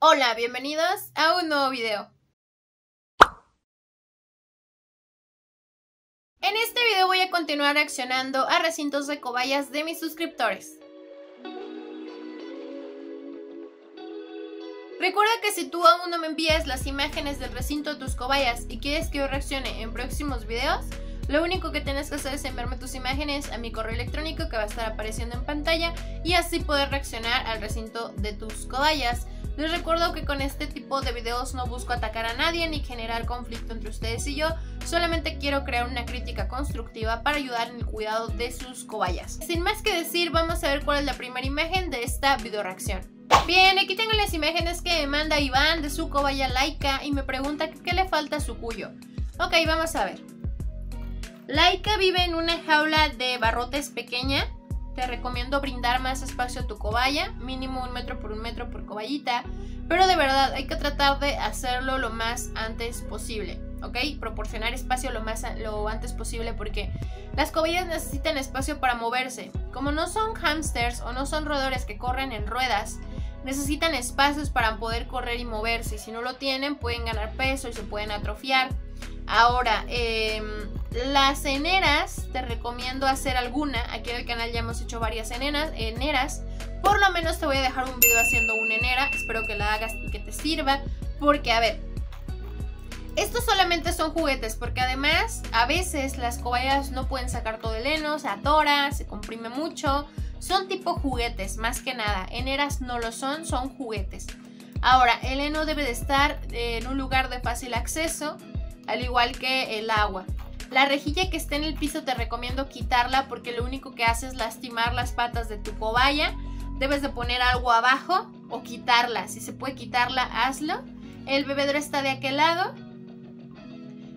Hola, bienvenidos a un nuevo video. En este video voy a continuar reaccionando a recintos de cobayas de mis suscriptores. Recuerda que si tú aún no me envías las imágenes del recinto de tus cobayas y quieres que yo reaccione en próximos videos, lo único que tienes que hacer es enviarme tus imágenes a mi correo electrónico que va a estar apareciendo en pantalla y así poder reaccionar al recinto de tus cobayas. Les recuerdo que con este tipo de videos no busco atacar a nadie ni generar conflicto entre ustedes y yo, solamente quiero crear una crítica constructiva para ayudar en el cuidado de sus cobayas. Sin más que decir, vamos a ver cuál es la primera imagen de esta video reacción. Bien, aquí tengo las imágenes que me manda Iván de su cobaya laica y me pregunta qué le falta a su cuyo. Ok, vamos a ver. Laika vive en una jaula de barrotes pequeña. Te recomiendo brindar más espacio a tu cobaya, mínimo un metro por un metro por cobayita. Pero de verdad hay que tratar de hacerlo lo más antes posible, ¿ok? Proporcionar espacio lo más lo antes posible porque las cobayas necesitan espacio para moverse. Como no son hamsters o no son roedores que corren en ruedas, necesitan espacios para poder correr y moverse. Y si no lo tienen, pueden ganar peso y se pueden atrofiar. Ahora, eh, las eneras, te recomiendo hacer alguna. Aquí en el canal ya hemos hecho varias eneras. Por lo menos te voy a dejar un video haciendo una enera. Espero que la hagas y que te sirva. Porque, a ver, estos solamente son juguetes porque además a veces las cobayas no pueden sacar todo el heno, se atora, se comprime mucho. Son tipo juguetes, más que nada. Eneras no lo son, son juguetes. Ahora, el heno debe de estar en un lugar de fácil acceso, al igual que el agua. La rejilla que esté en el piso te recomiendo quitarla porque lo único que hace es lastimar las patas de tu cobaya. Debes de poner algo abajo o quitarla. Si se puede quitarla, hazlo. El bebedero está de aquel lado.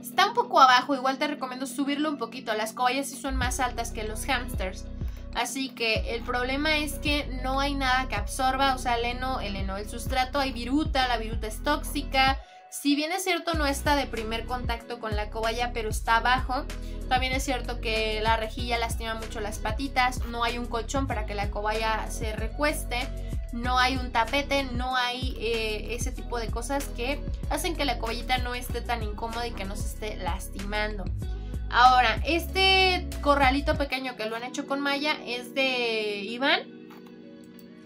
Está un poco abajo, igual te recomiendo subirlo un poquito. Las cobayas sí son más altas que los hamsters. Así que el problema es que no hay nada que absorba, o sea, el heno, el heno, el sustrato, hay viruta, la viruta es tóxica, si bien es cierto no está de primer contacto con la cobaya, pero está abajo, también es cierto que la rejilla lastima mucho las patitas, no hay un colchón para que la cobaya se recueste, no hay un tapete, no hay eh, ese tipo de cosas que hacen que la cobayita no esté tan incómoda y que no se esté lastimando. Ahora, este corralito pequeño que lo han hecho con malla es de Iván.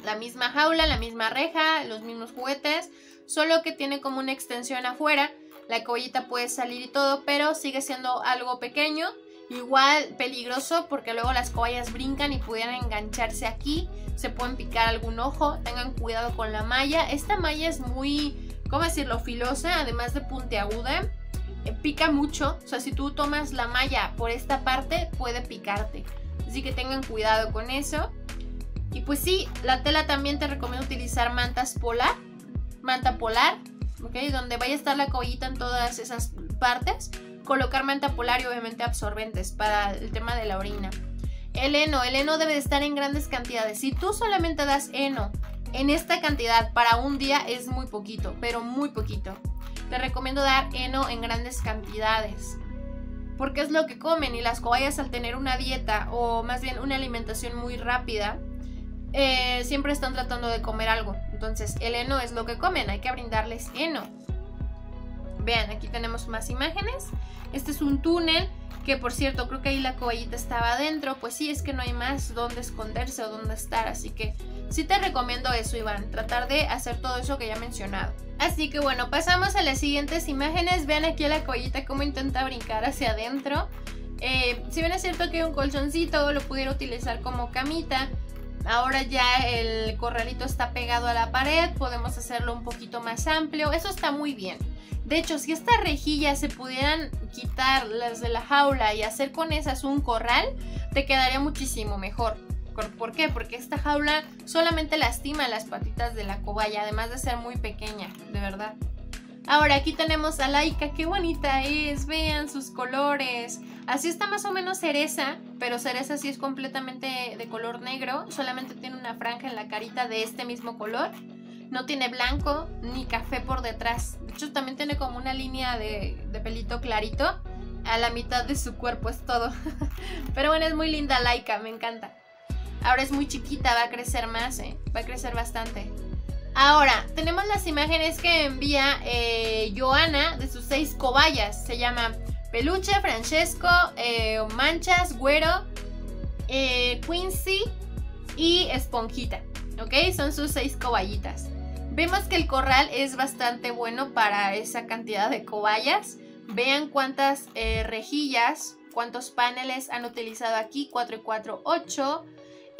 La misma jaula, la misma reja, los mismos juguetes solo que tiene como una extensión afuera. La cobayita puede salir y todo, pero sigue siendo algo pequeño. Igual peligroso porque luego las cobayas brincan y pudieran engancharse aquí. Se pueden picar algún ojo. Tengan cuidado con la malla. Esta malla es muy, ¿cómo decirlo? Filosa, además de puntiaguda. Eh, pica mucho. O sea, si tú tomas la malla por esta parte, puede picarte. Así que tengan cuidado con eso. Y pues sí, la tela también te recomiendo utilizar mantas polar manta polar, ¿ok? Donde vaya a estar la cobayita en todas esas partes. Colocar manta polar y obviamente absorbentes para el tema de la orina. El heno, el heno debe de estar en grandes cantidades. Si tú solamente das heno en esta cantidad para un día es muy poquito, pero muy poquito. Te recomiendo dar heno en grandes cantidades. Porque es lo que comen y las cobayas al tener una dieta o más bien una alimentación muy rápida, eh, siempre están tratando de comer algo. Entonces, el heno es lo que comen, hay que brindarles heno. Vean, aquí tenemos más imágenes. Este es un túnel que, por cierto, creo que ahí la cobayita estaba adentro. Pues sí, es que no hay más dónde esconderse o dónde estar. Así que sí te recomiendo eso, Iván. Tratar de hacer todo eso que ya he mencionado. Así que bueno, pasamos a las siguientes imágenes. Vean aquí a la cobayita cómo intenta brincar hacia adentro. Eh, si bien es cierto que hay un colchoncito, lo pudiera utilizar como camita. Ahora ya el corralito está pegado a la pared, podemos hacerlo un poquito más amplio, eso está muy bien. De hecho, si estas rejillas se pudieran quitar las de la jaula y hacer con esas un corral, te quedaría muchísimo mejor. ¿Por qué? Porque esta jaula solamente lastima las patitas de la cobaya, además de ser muy pequeña, de verdad. Ahora aquí tenemos a Laika, qué bonita es, vean sus colores. Así está más o menos cereza, pero cereza sí es completamente de color negro, solamente tiene una franja en la carita de este mismo color. No tiene blanco ni café por detrás. De hecho también tiene como una línea de, pelito clarito. A la mitad de su cuerpo es todo. pero bueno, es muy linda Laika, me encanta. Ahora es muy chiquita, va a crecer más, ¿eh? va a crecer bastante. Ahora, tenemos las imágenes que envía eh, Joana de sus seis cobayas. Se llama Peluche, Francesco, eh, Manchas, Güero, eh, Quincy y Esponjita. ¿Ok? Son sus seis cobayitas. Vemos que el corral es bastante bueno para esa cantidad de cobayas. Vean cuántas rejillas, cuántos paneles han utilizado aquí. 4 y 4, 8.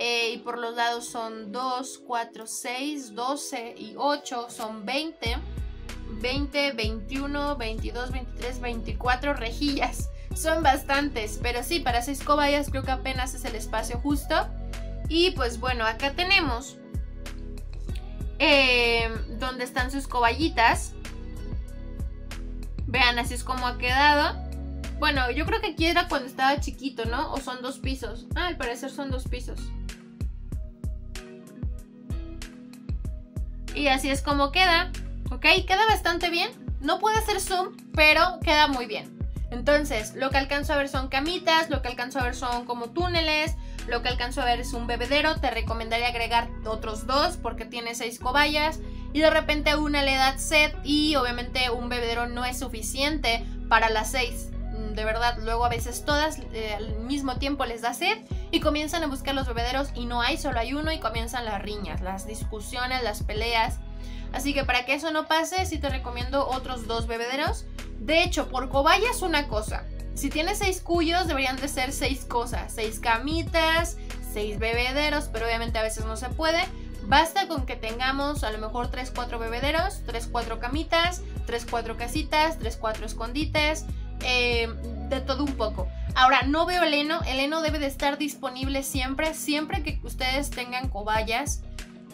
Y por los lados son 2, 4, 6, 12 y 8 son 20. 20, 21, 22, 23, 24 rejillas. Son bastantes, pero sí, para 6 cobayas creo que apenas es el espacio justo. Y pues bueno, acá tenemos eh, donde están sus cobayitas. Vean, así es como ha quedado. Bueno, yo creo que aquí era cuando estaba chiquito, ¿no? O son dos pisos. Ah, al parecer son dos pisos. Y así es como queda. ¿Ok? Queda bastante bien. No puede hacer zoom, pero queda muy bien. Entonces, lo que alcanzo a ver son camitas, lo que alcanzo a ver son como túneles, lo que alcanzo a ver es un bebedero. Te recomendaría agregar otros dos porque tiene seis cobayas. Y de repente una le da set y obviamente un bebedero no es suficiente para las seis. De verdad, luego a veces todas eh, al mismo tiempo les da sed y comienzan a buscar los bebederos y no hay, solo hay uno y comienzan las riñas, las discusiones, las peleas. Así que para que eso no pase, sí te recomiendo otros dos bebederos. De hecho, por cobayas una cosa. Si tienes seis cuyos, deberían de ser seis cosas. Seis camitas, seis bebederos, pero obviamente a veces no se puede. Basta con que tengamos a lo mejor 3, 4 bebederos, 3, 4 camitas, 3, 4 casitas, 3, 4 escondites, eh, de todo un poco. Ahora, no veo el heno. El heno debe de estar disponible siempre, siempre que ustedes tengan cobayas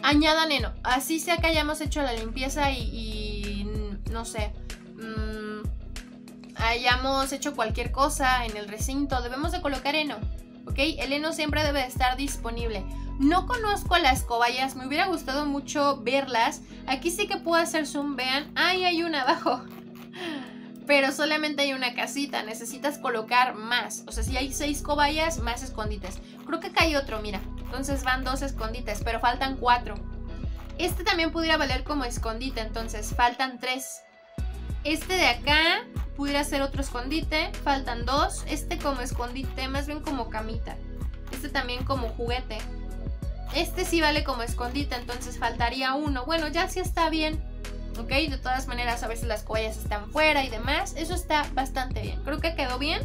añadan heno. Así sea que hayamos hecho la limpieza y, no sé, mm, hayamos hecho cualquier cosa en el recinto, debemos de colocar heno. ¿Ok? El heno siempre debe de estar disponible. No conozco las cobayas, me hubiera gustado mucho verlas. Aquí sí que puedo hacer zoom, vean. ¡Ay, hay una abajo! Pero solamente hay una casita, necesitas colocar más. O sea, si hay seis cobayas, más escondites. Creo que acá hay otro, mira. Entonces van dos escondites, pero faltan cuatro. Este también pudiera valer como escondite, entonces faltan tres. Este de acá pudiera ser otro escondite, faltan dos. Este como escondite, más bien como camita. Este también como juguete. Este sí vale como escondite, entonces faltaría uno. Bueno, ya sí está bien. ¿Ok? De todas maneras, a veces las cobayas están fuera y demás. Eso está bastante bien. Creo que quedó bien.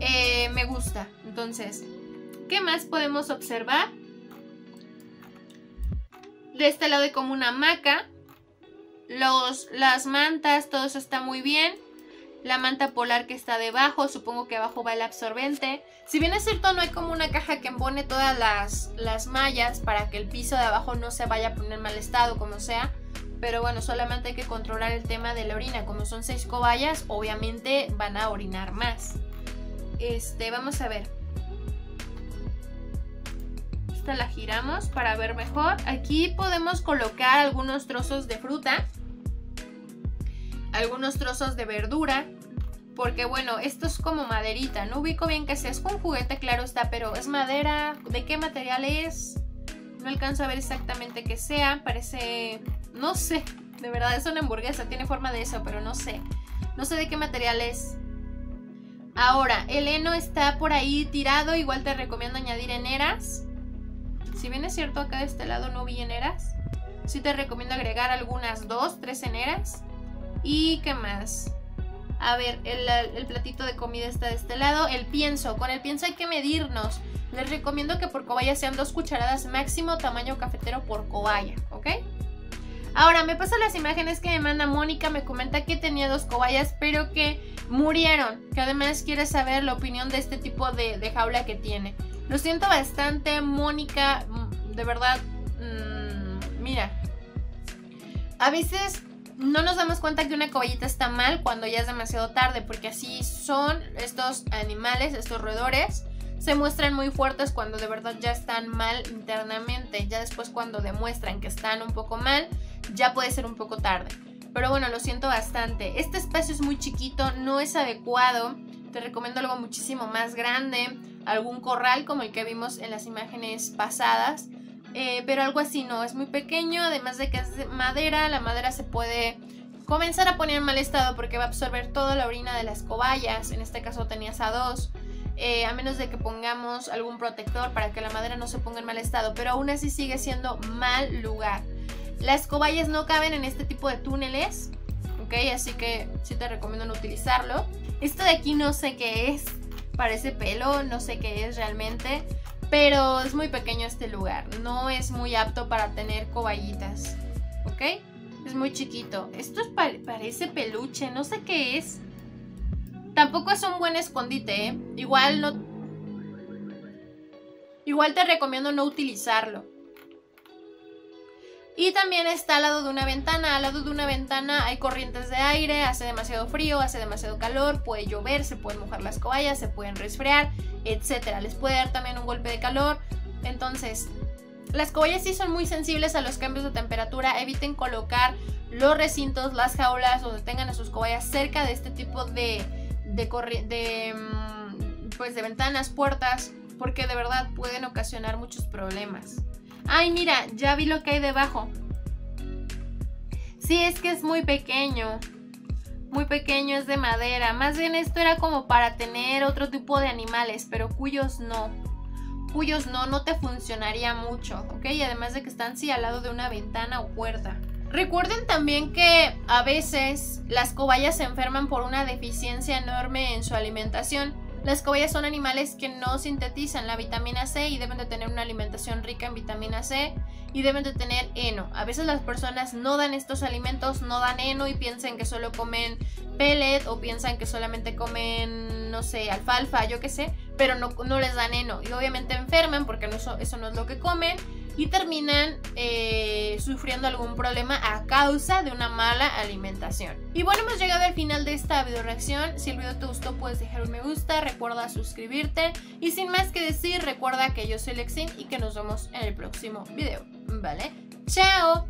Eh, me gusta. Entonces, ¿Qué más podemos observar? De este lado hay como una hamaca. Los, las mantas, todo eso está muy bien. La manta polar que está debajo, supongo que abajo va el absorbente. Si bien es cierto, no hay como una caja que embone todas las, las mallas para que el piso de abajo no se vaya a poner mal estado, como sea. Pero bueno, solamente hay que controlar el tema de la orina. Como son seis cobayas, obviamente van a orinar más. Este, vamos a ver la giramos para ver mejor. Aquí podemos colocar algunos trozos de fruta, algunos trozos de verdura, porque bueno, esto es como maderita, no ubico bien que sea, es con juguete, claro está, pero es madera, ¿de qué material es? No alcanzo a ver exactamente qué sea, parece, no sé, de verdad es una hamburguesa, tiene forma de eso, pero no sé, no sé de qué material es. Ahora, el heno está por ahí tirado, igual te recomiendo añadir eneras. Si bien es cierto acá de este lado no vi eneras, sí te recomiendo agregar algunas dos, tres eneras. ¿Y qué más? A ver, el, platito de comida está de este lado. El pienso, con el pienso hay que medirnos. Les recomiendo que por cobaya sean dos cucharadas máximo tamaño cafetero por cobaya, ¿ok? Ahora, me paso las imágenes que me manda Mónica, me comenta que tenía dos cobayas, pero que murieron. Que además quiere saber la opinión de este tipo de, de jaula que tiene. Lo siento bastante, Mónica. Mm, de verdad, mm, mira. A veces no nos damos cuenta que una coballita está mal cuando ya es demasiado tarde, porque así son estos animales, estos roedores. Se muestran muy fuertes cuando de verdad ya están mal internamente. Ya después cuando demuestran que están un poco mal, ya puede ser un poco tarde. Pero bueno, lo siento bastante. Este espacio es muy chiquito, no es adecuado. Te recomiendo algo muchísimo más grande algún corral como el que vimos en las imágenes pasadas. eh, pero algo así no, es muy pequeño, además de que es de madera, la madera se puede comenzar a poner en mal estado porque va a absorber toda la orina de las cobayas, en este caso tenías a dos, eh, a menos de que pongamos algún protector para que la madera no se ponga en mal estado, pero aún así sigue siendo mal lugar. Las cobayas no caben en este tipo de túneles, ¿ok? Así que sí te recomiendo no utilizarlo. Esto de aquí no sé qué es, parece pelo, no sé qué es realmente, pero es muy pequeño este lugar, no es muy apto para tener cobayitas, ¿ok? Es muy chiquito. Esto parece peluche, no sé qué es. Tampoco es un buen escondite, ¿eh? Igual no... Igual te recomiendo no utilizarlo. Y también está al lado de una ventana. Al lado de una ventana hay corrientes de aire, hace demasiado frío, hace demasiado calor, puede llover, se pueden mojar las cobayas, se pueden resfriar, etc. Les puede dar también un golpe de calor. Entonces, las cobayas sí son muy sensibles a los cambios de temperatura. Eviten colocar los recintos, las jaulas donde tengan a sus cobayas cerca de este tipo de, de, de, mm, pues de ventanas, puertas, porque de verdad pueden ocasionar muchos problemas. Ay, mira, ya vi lo que hay debajo. Sí, es que es muy pequeño. Muy pequeño, es de madera. Más bien esto era como para tener otro tipo de animales, pero cuyos no. Cuyos no, no te funcionaría mucho, ¿ok? Y además de que están sí al lado de una ventana o puerta. Recuerden también que a veces las cobayas se enferman por una deficiencia enorme en su alimentación. Las cobayas son animales que no sintetizan la vitamina C y deben de tener una alimentación rica en vitamina C y deben de tener heno. A veces las personas no dan estos alimentos, no dan heno y piensan que solo comen pellet o piensan que solamente comen, no sé, alfalfa, yo qué sé, pero no, no les dan heno y obviamente enferman porque eso no es lo que comen y terminan eh, sufriendo algún problema a causa de una mala alimentación. Y bueno, hemos llegado al final de esta video reacción. Si el video te gustó, puedes dejar un me gusta, recuerda suscribirte. Y sin más que decir, recuerda que yo soy Lexin y que nos vemos en el próximo video. ¿Vale? ¡Chao!